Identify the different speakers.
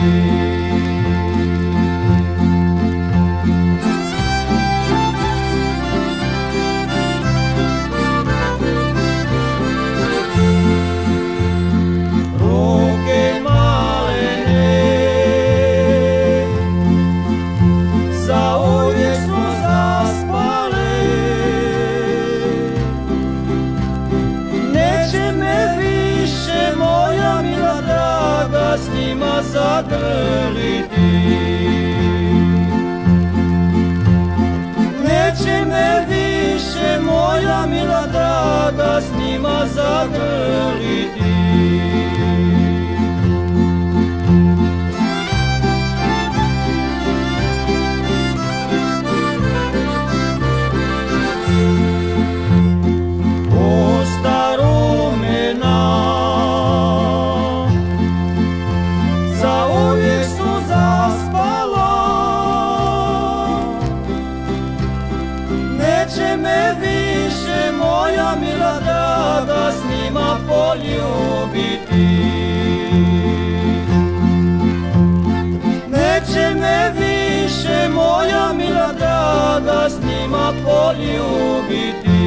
Speaker 1: me. לדבר Neće me više moja mila draga s njima zagrliti Neće me više moja mila draga s njima poljubiti. Neće me više moja mila draga s njima poljubiti